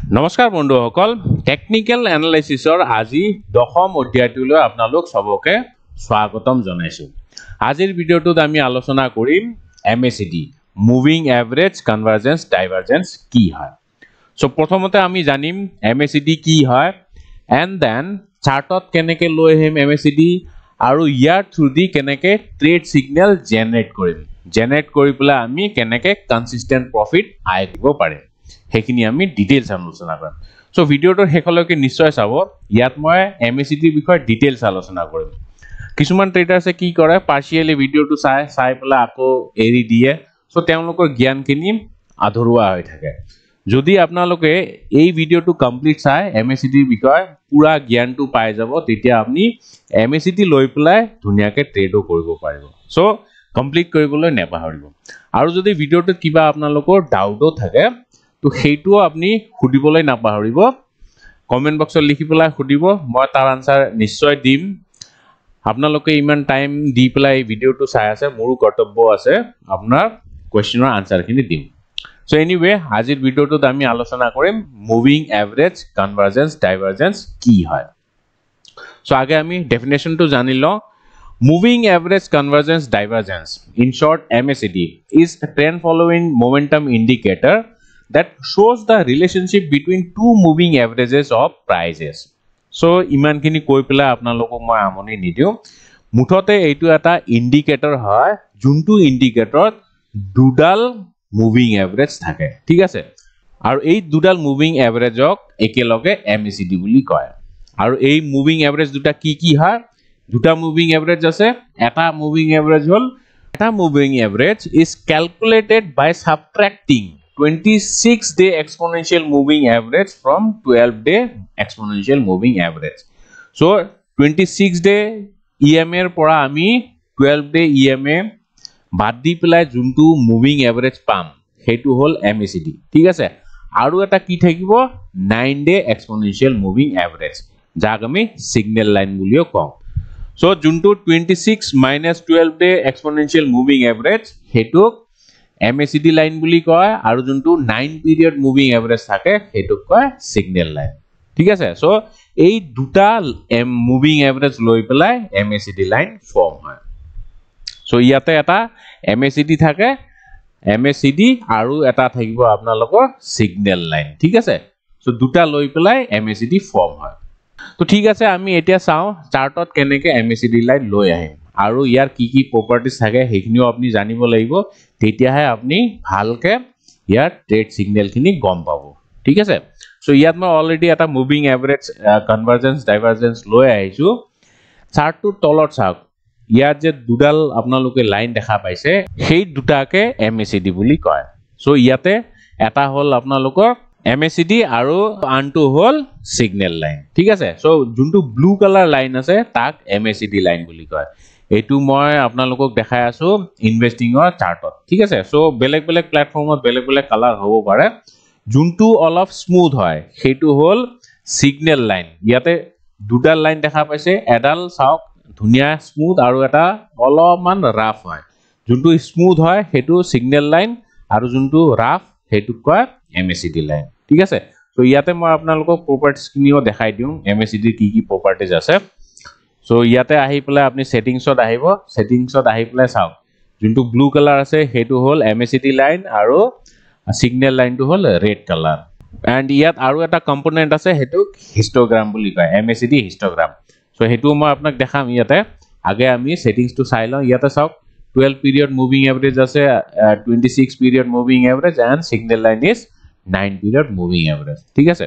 নমস্কাৰ বন্ধুসকল টেকনিকেল এনালাইচিছৰ আজি দশম অধ্যায়টোলৈ আপোনালোক চবকে স্বাগতম জনাইছোঁ। আজিৰ ভিডিঅ'টোত আমি আলোচনা কৰিম M A C D moving average convergence divergence কি হয়? চ' প্ৰথমতে আমি জানিম এম এ চি ডি কি হয় এণ্ড দেন চাৰ্টত কেনেকৈ লৈ আহিম এম এ চি ডি আৰু ইয়াৰ থ্ৰুদি কেনেকৈ ট্ৰেড ছিগনেল জেনেৰেট কৰিম। জেনেৰেট কৰি পেলাই আমি কেনেকৈ কনচিষ্টেণ্ট প্ৰফিট আয় কৰিব পাৰিম। সেইখিনি আমি ডিটেইলছ আলোচনা কৰিম। চ' ভিডিঅ'টোৰ শেষলৈকে নিশ্চয় চাব। ইয়াত মই এম এ চি ডিৰ বিষয়ে ডিটেইলছ আলোচনা কৰিম। কিছুমান ট্ৰেডাৰ্ছে কি কৰে পাৰ্চিয়েলি ভিডিঅ'টো চাই চাই পেলাই আকৌ এৰি দিয়ে। চ' তেওঁলোকৰ জ্ঞানখিনি আধৰুৱা হৈ থাকে। যদি আপোনালোকে এই ভিডিঅ'টো কমপ্লিট চাই এম এ চি ডিৰ বিষয়ে পূৰা জ্ঞানটো পাই যাব তেতিয়া আপুনি এম এ চি ডি লৈ পেলাই ধুনীয়াকৈ ট্ৰেডো কৰিব পাৰিব। চ' কমপ্লিট কৰিবলৈ নেপাহৰিব। আৰু যদি ভিডিঅ'টোত কিবা আপোনালোকৰ ডাউটো থাকে তো সেইটোও আপুনি সুধিবলৈ নাপাহৰিব। কমেণ্ট বক্সত লিখি পেলাই সুধিব মই তাৰ আনচাৰ নিশ্চয় দিম। আপোনালোকে ইমান টাইম দি পেলাই ভিডিঅ'টো চাই আছে মোৰো কৰ্তব্য আছে আপোনাৰ কুৱেশ্যনৰ আনচাৰখিনি দিম। চ' এনিৱে আজিৰ ভিডিঅ'টোত আমি আলোচনা কৰিম মুভিং এভাৰেজ কনভাৰ্জেঞ্চ ডাইভাৰ্জেঞ্চ কি হয়। চ' আগে আমি ডেফিনেশ্যনটো জানি লওঁ। Average convergence divergence, in short MACD, is a trend following momentum indicator. That shows the relationship between two moving averages of prices. So, ইমানখিনি কৈ পেলাই আপোনালোকক মই আমনি নিদিওঁ। মুঠতে এইটো এটা ইণ্ডিকেটৰ হয় যোনটো ইণ্ডিকেটৰত দুডাল মুভিং এভাৰেজ থাকে। ঠিক আছে? আৰু এই দুডাল মুভিং এভাৰেজক একেলগে এম এ চি ডি বুলি কয়। আৰু এই মুভিং এভাৰেজ দুটা কি কি হয়? দুটা মুভিং এভাৰেজ আছে এটা মুভিং এভাৰেজ হ'ল এটা moving average is calculated by subtracting twenty six day exponential moving average from twelve day exponential moving average so' twenty six day E M এৰ পৰা আমি twelve day E M A বাদ দি পেলাই যোনটো moving average পাম সেইটো হ'ল এম এ চি ডি ঠিক আছে? আৰু এটা কি থাকিব? Nine day exponential moving average যাক আমি ছিগনেল লাইন বুলিও কওঁ। চ' যোনটো twenty six minus twelve day exponential moving average সেইটোক আৰু যোনটো নাইন পিৰিয়ড মুভিং এভাৰেজ থাকে সেইটোক কয় ছিগনেল লাইন ঠিক আছে? চ' এই দুটা এম মুভিং এভাৰেজ লৈ পেলাই M A C D line form হয়। চ' ইয়াতে এটা এম এ চি ডি থাকে এম এ চি ডি আৰু এটা থাকিব আপোনালোকৰ ছিগনেল লাইন ঠিক আছে? চ' দুটা লৈ পেলাই M A C D form হয়। তো ঠিক আছে আমি এতিয়া চাওঁ চাৰ্টত কেনেকৈ M A C D line লৈ আহিম। আৰু ইয়াৰ কি কি প্ৰপাৰ্টিজ থাকে সেইখিনিও আপুনি জানিব লাগিব। তেতিয়াহে আপুনি ভালকৈ ইয়াৰ ট্ৰেড ছিগনেলখিনি গম পাব। ঠিক আছে? চ' ইয়াত মই অলৰেডি এটা মুভিং এভাৰেজ কনভাৰ্জেঞ্চ ডাইভাৰ্জেঞ্চ লৈ আহিছোঁ। চাৰ্টটোৰ তলত চাওক। ইয়াত যে দুডাল আপোনালোকে লাইন দেখা পাইছে সেই দুটাকে এম এ চি ডি বুলি কয়। চ' ইয়াতে এটা হ'ল আপোনালোকৰ এম এ চি ডি আৰু আনটো হ'ল ছিগনেল লাইন ঠিক আছে? চ' যোনটো ব্লু কালাৰ লাইন আছে তাক M A C D line বুলি কয়। এইটো মই আপোনালোকক দেখাই আছো ইনভেষ্টিঙৰ চাৰ্টত ঠিক আছে? চ' বেলেগ বেলেগ প্লেটফৰ্মত বেলেগ বেলেগ কালাৰ হ'ব পাৰে। যোনটো অলপ স্মুথ হয় সেইটো হ'ল ছিগনেল লাইন ইয়াতে দুডাল লাইন দেখা পাইছে। এডাল চাওক ধুনীয়া স্মুথ আৰু এটা অলপমান ৰাফ হয়। যোনটো স্মুথ হয় সেইটো ছিগনেল লাইন আৰু যোনটো ৰাফ সেইটোক কয় M A C D line ঠিক আছে? চ' ইয়াতে মই আপোনালোকক প্ৰপাৰ্টিজখিনিও দেখাই দিওঁ। এম এ চি ডিৰ কি কি প্ৰপাৰ্টিজ আছে। চ' ইয়াতে আহি পেলাই আপুনি ছেটিংছত আহিব। ছেটিংছত আহি পেলাই চাওক। যোনটো ব্লু কালাৰ আছে সেইটো হ'ল এম এ ডি লাইন আৰু ছিগনেল লাইনটো হ'ল ৰেড কালাৰ এণ্ড ইয়াত আৰু এটা কম্পনেণ্ট আছে সেইটোক হিষ্টগ্ৰাম বুলি কয়। এম এ ডি হিষ্টগ্ৰাম চ' সেইটোও মই আপোনাক দেখাম ইয়াতে। আগে আমি ছেটিংছটো চাই লওঁ। ইয়াতে চাওক টুৱেলভ পিৰিয়ড মুভিং এভাৰেজ আছে twenty six period moving average and signal line is nine period moving average ঠিক আছে?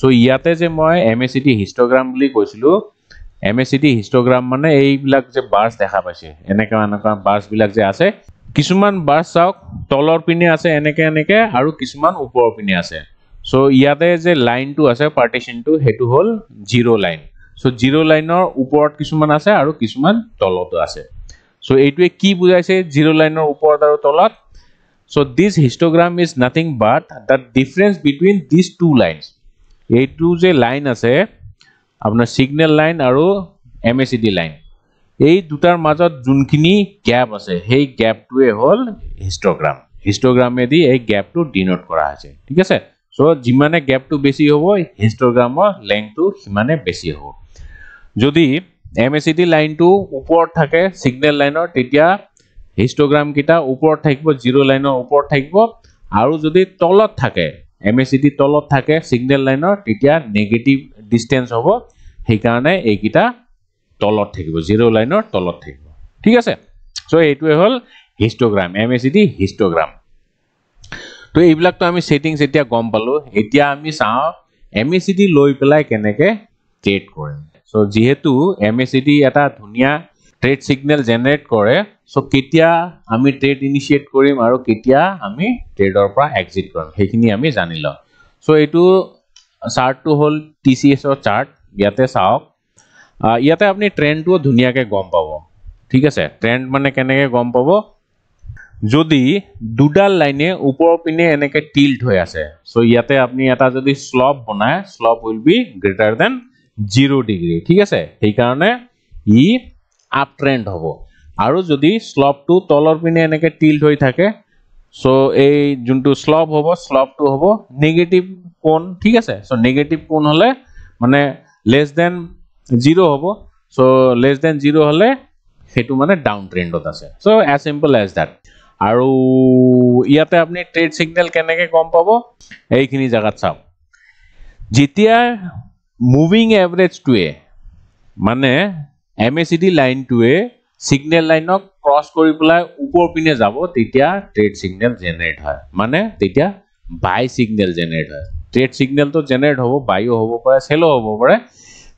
চ' ইয়াতে যে মই এম এ ডি হিষ্টগ্ৰাম বুলি কৈছিলোঁ ডি হিষ্টগ্ৰাম মানে এইবিলাক যে বাৰ্ছ দেখা পাইছে এনেকুৱা এনেকুৱা বাৰ্ছবিলাক যে আছে কিছুমান বাৰ্ছ চাওক তলৰ পিনে আছে এনেকে এনেকে আৰু কিছুমান ওপৰৰ পিনে আছে। চ' ইয়াতে যে লাইনটো আছে পাৰ্টিশ্যনটো সেইটো হ'ল জিৰ' লাইন চ' জিৰ' লাইনৰ ওপৰত কিছুমান আছে আৰু কিছুমান তলতো আছে। চ' এইটোৱে কি বুজাইছে জিৰ' লাইনৰ ওপৰত আৰু তলত? So' this histogram is nothing but the difference between this two lines এইটো যে লাইন আছে আপোনাৰ ছিগনেল লাইন আৰু M A C D line এই দুটাৰ মাজত যোনখিনি গেপ আছে সেই গেপটোৱে হ'ল হিষ্টগ্ৰাম হিষ্টগ্ৰামেদি এই গেপটো ডিনোট কৰা হৈছে ঠিক আছে? চ' যিমানে গেপটো বেছি হ'ব হিষ্টগ্ৰামৰ লেংথটো সিমানে বেছি হ'ব। যদি এম এ চি ডি লাইনটো ওপৰত থাকে ছিগনেল লাইনৰ তেতিয়া হিষ্টগ্ৰামকেইটা ওপৰত থাকিব জিৰ' লাইনৰ ওপৰত থাকিব। আৰু যদি তলত থাকে এম এ চি ডি তলত থাকে ছিগনেল লাইনৰ তেতিয়া নেগেটিভ ডিষ্টেঞ্চ হ'ব। সেইকাৰণে এইকেইটা তলত থাকিব জিৰ' লাইনৰ তলত থাকিব। ঠিক আছে? চ' এইটোৱে হ'ল histogram M C D histogram তো এইবিলাকতো আমি ছেটিংছ এতিয়া গম পালোঁ। এতিয়া আমি চাওঁ এম এ চি ডি লৈ পেলাই কেনেকৈ ট্ৰেড কৰিম। এ চি ডি এটা ধুনীয়া ট্ৰেড ছিগনেল জেনেৰেট কৰে চ' কেতিয়া আমি ট্ৰেড ইনিচিয়েট কৰিম আৰু কেতিয়া আমি ট্ৰেডৰ পৰা এক্সিট কৰিম সেইখিনি আমি জানি লওঁ। চ' এইটো চাৰ্টটো হ'ল এছৰ চাৰ্ট ইয়াতে চাওক। ইয়াতে আপুনি ট্ৰেণ্ডটোও ধুনীয়াকৈ গম পাব। ঠিক আছে ট্ৰেণ্ড মানে কেনেকৈ গম পাব? যদি দুডাল লাইনে ওপৰৰ পিনে এনেকৈ টিল্ট হৈ আছে চ' ইয়াতে আপুনি এটা যদি শ্লপ বনায় slope will be greater than zero' degree ঠিক আছে সেইকাৰণে ই আপ ট্ৰেণ্ড হ'ব। আৰু যদি শ্লপটো তলৰ পিনে এনেকৈ টিল্ট হৈ থাকে চ' এই যোনটো শ্লপ হ'ব শ্লপটো হ'ব নিগেটিভ কোণ ঠিক আছে? চ' নিগেটিভ কোণ হ'লে মানে লেছ দেন জিৰ' হ'ব। চ' লেছ দেন জিৰ' হ'লে সেইটো মানে ডাউন ট্ৰেণ্ডত আছে। So' as simple as that আৰু ইয়াতে আপুনি ট্ৰেড ছিগনেল কেনেকৈ গম পাব? এইখিনি জেগাত চাওক। যেতিয়া মুভিং এভাৰেজটোৱে মানে এম এ চি ডি লাইনটোৱে ছিগনেল লাইনক ক্ৰছ কৰি পেলাই ওপৰ পিনে যাব তেতিয়া ট্ৰেড ছিগনেল জেনেৰেট হয়। মানে তেতিয়া বাই ছিগনেল জেনেৰেট হয়। ট্ৰেড ছিগনেলটো জেনেৰেট হ'ব বাইও হ'ব পাৰে চেলো হ'ব পাৰে।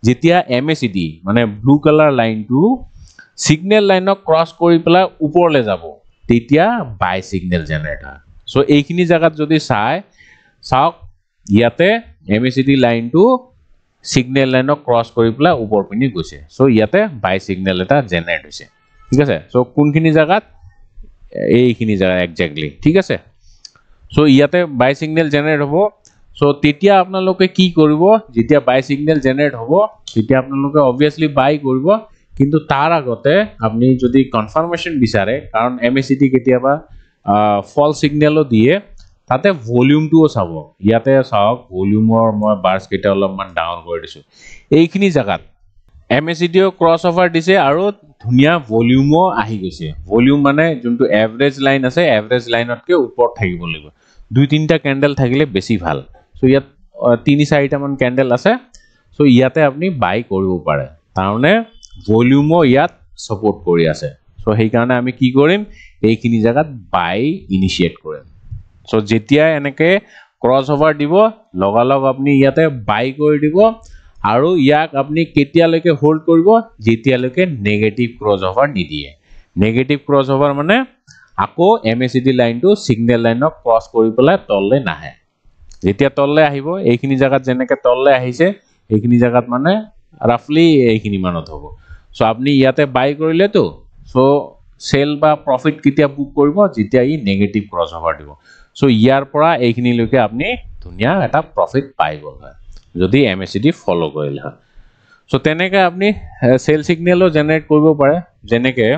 যেতিয়া এম এ চি ডি মানে ব্লু কালাৰ লাইনটো ছিগনেল লাইনক ক্ৰছ কৰি পেলাই ওপৰলৈ যাব তেতিয়া বাই ছিগনেল জেনেৰেট হয়। চ' এইখিনি জেগাত যদি চাই চাওক ইয়াতে এম এ চি ডি লাইনটো ছিগনেল লাইনক ক্ৰছ কৰি পেলাই ওপৰ পিনি গৈছে। চ' ইয়াতে বাই ছিগনেল এটা জেনেৰেট হৈছে। ঠিক আছে? চ' কোনখিনি জেগাত? এইখিনি জেগা একজেক্টলি ঠিক আছে? চ' ইয়াতে বাই ছিগনেল জেনেৰেট হ'ব। চ' তেতিয়া আপোনালোকে কি কৰিব? যেতিয়া বাই ছিগনেল জেনেৰেট হ'ব তেতিয়া আপোনালোকে অবভিয়াছলি বাই কৰিব। কিন্তু তাৰ আগতে আপুনি যদি কনফাৰ্মেশ্যন বিচাৰে কাৰণ এম এ চি ডি কেতিয়াবা ফল ছিগনেলো দিয়ে তাতে ভলিউমটোও চাব। ইয়াতে চাওক ভলিউমৰ মই বাৰ্ছকেইটা অলপমান ডাঙৰ কৰি দিছোঁ। এইখিনি জেগাত এম এ চি ডিও ক্ৰছ অভাৰ দিছে আৰু ধুনীয়া ভলিউমো আহি গৈছে। ভলিউম মানে যোনটো এভাৰেজ লাইন আছে এভাৰেজ লাইনতকৈ ওপৰত থাকিব লাগিব। দুই তিনিটা কেণ্ডেল থাকিলে বেছি ভাল। চ' ইয়াত তিনি চাৰিটামান কেণ্ডেল আছে। চ' ইয়াতে আপুনি বাই কৰিব পাৰে। তাৰমানে ভলিউমো ইয়াত ছাপৰ্ট কৰি আছে। চ' সেইকাৰণে আমি কি কৰিম? এইখিনি জেগাত বাই ইনিচিয়েট কৰিম। চ' যেতিয়া এনেকৈ অভাৰ দিব লগালগ আপুনি ইয়াতে বাই কৰি দিব আৰু ইয়াক আপুনি কেতিয়ালৈকে হোল্ড কৰিব? যেতিয়ালৈকে নেগেটিভ ক্ৰছ অভাৰ নিদিয়ে। নেগেটিভ অভাৰ মানে আকৌ এম এ চি ডি লাইনটো ছিগনেল লাইনক ক্ৰছ কৰি পেলাই তললৈ নাহে। যেতিয়া তললৈ আহিব এইখিনি জেগাত যেনেকৈ তললৈ আহিছে এইখিনি জেগাত মানে ৰাফলি এইখিনি মানত হ'ব। চ' আপুনি ইয়াতে বাই কৰিলেতো চ' চেল বা প্ৰফিট কেতিয়া বুক কৰিব? যেতিয়া ই নেগেটিভ অভাৰ দিব। চ' ইয়াৰ পৰা এইখিনিলৈকে আপুনি ধুনীয়া এটা প্ৰফিট পাই গ'ল হয়। যদি M A C D follow' কৰিলে হয়। চ' তেনেকৈ আপুনি চেল ছিগনেলো জেনেৰেট কৰিব পাৰে। যেনেকৈ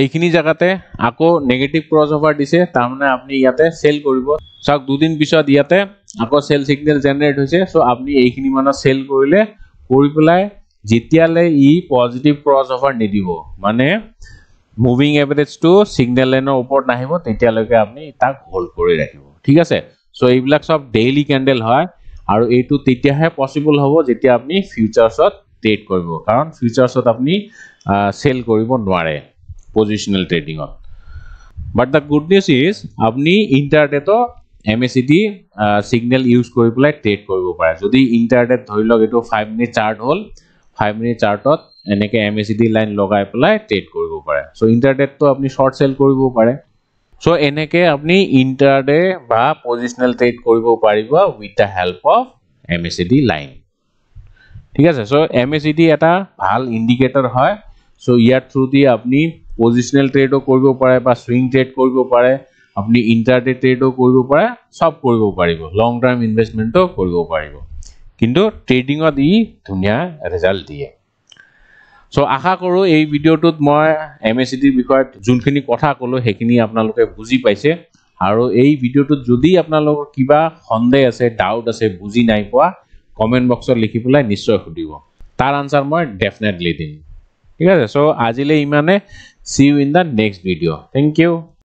এইখিনি জেগাতে আকৌ নেগেটিভ ক্ৰছ অভাৰ দিছে তাৰমানে আপুনি ইয়াতে চেল কৰিব। চাওক দুদিন পিছত ইয়াতে আকৌ চেল ছিগনেল জেনেৰেট হৈছে। চ' আপুনি এইখিনি মানত চেল কৰিলে কৰি পেলাই যেতিয়ালৈ ই পজিটিভ ক্ৰছ অভাৰ নিদিব মানে মুভিং এভাৰেজটো ছিগনেল লাইনৰ ওপৰত নাহিব তেতিয়ালৈকে আপুনি তাক হোল্ড কৰি ৰাখিব। ঠিক আছে? চ' এইবিলাক চব ডেইলি কেণ্ডেল হয় আৰু এইটো তেতিয়াহে পচিবল হ'ব যেতিয়া আপুনি ফিউচাৰ্ছত ট্ৰেড কৰিব। কাৰণ ফিউচাৰ্ছত আপুনি চেল কৰিব নোৱাৰে positional ট্ৰেডিঙত but the good news is আপুনি ইণ্টাৰনেটো M A C D signal use কৰি পেলাই ট্ৰেড কৰিব পাৰে। যদি ইণ্টাৰনেট ধৰি লওক এইটো ফাইভ মিনিট চাৰ্ট হ'ল ফাইভ মিনিট চাৰ্টত এনেকৈ ডি লাইন লগাই পেলাই ট্ৰেড কৰিব পাৰে। চ' ইণ্টাৰনেটটো আপুনি শ্বৰ্ট চেল কৰিব পাৰে। চ' এনেকৈ আপুনি ইণ্টাৰডে বা পজিশ্যনেল ট্ৰেড কৰিব পাৰিব with the help of M A C D line ঠিক আছে so' M A C D এটা ভাল ইণ্ডিকেটৰ হয়। চ' ইয়াৰ থ্ৰু দি আপুনি পজিশ্যনেল ট্ৰেডো কৰিব পাৰে বা চুইং ট্ৰেড কৰিব পাৰে। আপুনি ইণ্টাৰডে ট্ৰেডো কৰিব পাৰে চব কৰিব পাৰিব। লং টাৰ্ম ইনভেষ্টমেণ্টো কৰিব পাৰিব। কিন্তু ট্ৰেডিঙত ই ধুনীয়া ৰিজাল্ট দিয়ে। চ' আশা কৰোঁ এই ভিডিঅ'টোত মই এম এছ চি ডিৰ বিষয়ত যোনখিনি কথা ক'লোঁ সেইখিনি আপোনালোকে বুজি পাইছে। আৰু এই ভিডিঅ'টোত যদি আপোনালোকৰ কিবা সন্দেহ আছে ডাউট আছে বুজি নাই পোৱা কমেণ্ট বক্সত লিখি পেলাই নিশ্চয় সুধিব। তাৰ আনচাৰ মই ডেফিনেটলি দিম। ঠিক আছে? চ' আজিলৈ ইমানে। See you in the next video' thank you